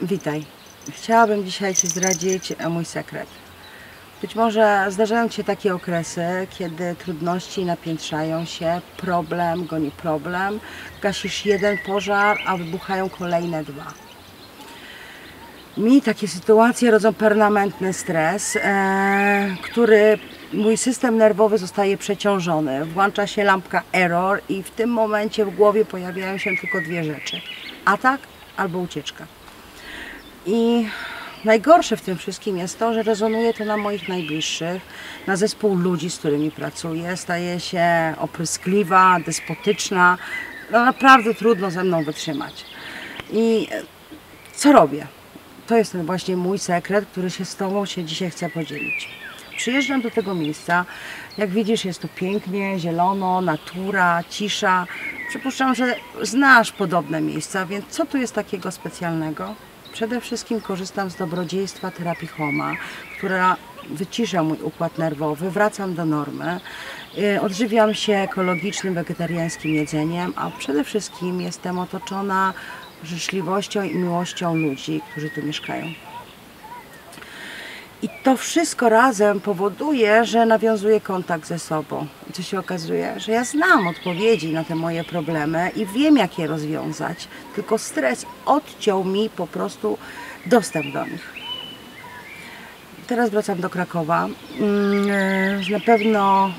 Witaj. Chciałabym dzisiaj Ci zdradzić e, mój sekret. Być może zdarzają Ci się takie okresy, kiedy trudności napiętrzają się, problem goni problem, gasisz jeden pożar, a wybuchają kolejne dwa. Mi takie sytuacje rodzą permanentny stres, e, który mój system nerwowy zostaje przeciążony. Włącza się lampka error i w tym momencie w głowie pojawiają się tylko dwie rzeczy: atak albo ucieczka. I najgorsze w tym wszystkim jest to, że rezonuje to na moich najbliższych, na zespół ludzi, z którymi pracuję. Staje się opryskliwa, despotyczna. No naprawdę trudno ze mną wytrzymać. I e, co robię? To jest ten właśnie mój sekret, który się z Tobą się dzisiaj chcę podzielić. Przyjeżdżam do tego miejsca. Jak widzisz, jest tu pięknie, zielono, natura, cisza. Przypuszczam, że znasz podobne miejsca, więc co tu jest takiego specjalnego? Przede wszystkim korzystam z dobrodziejstwa terapii Homa, która wycisza mój układ nerwowy, wracam do normy. Y, Odżywiam się ekologicznym, wegetariańskim jedzeniem, a przede wszystkim jestem otoczona życzliwością i miłością ludzi, którzy tu mieszkają. I to wszystko razem powoduje, że nawiązuję kontakt ze sobą. Co się okazuje, że ja znam odpowiedzi na te moje problemy i wiem, jak je rozwiązać, tylko stres odciął mi po prostu dostęp do nich. Teraz wracam do Krakowa. Mm, Na pewno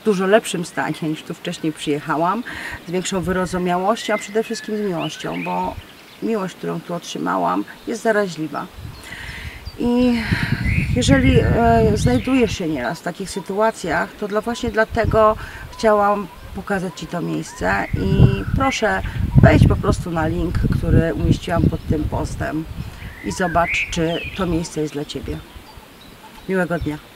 w dużo lepszym stanie niż tu wcześniej przyjechałam, z większą wyrozumiałością, a przede wszystkim z miłością, bo miłość, którą tu otrzymałam, jest zaraźliwa. I jeżeli e, znajdujesz się nieraz w takich sytuacjach, to dla, właśnie dlatego chciałam pokazać Ci to miejsce i proszę wejdź po prostu na link, który umieściłam pod tym postem i zobacz, czy to miejsce jest dla Ciebie. Miłego dnia.